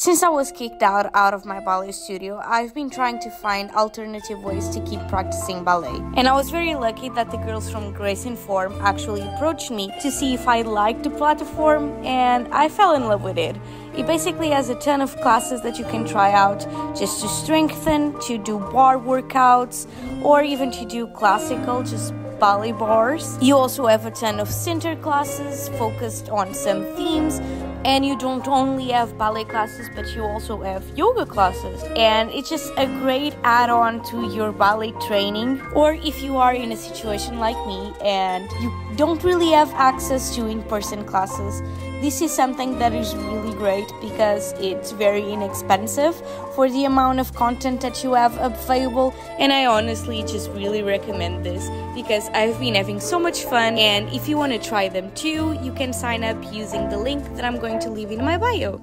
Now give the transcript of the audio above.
Since I was kicked out out of my ballet studio, I've been trying to find alternative ways to keep practicing ballet. And I was very lucky that the girls from Grace and Form actually approached me to see if I liked the platform and I fell in love with it. It basically has a ton of classes that you can try out just to strengthen, to do barre workouts, or even to do classical, just ballet barres. You also have a ton of center classes focused on some themes. And you don't only have ballet classes but you also have yoga classes. And it's just a great add-on to your ballet training. Or if you are in a situation like me and you don't really have access to in-person classes this is something that is really great because it's very inexpensive for the amount of content that you have available and i honestly just really recommend this because i've been having so much fun and if you want to try them too you can sign up using the link that i'm going to leave in my bio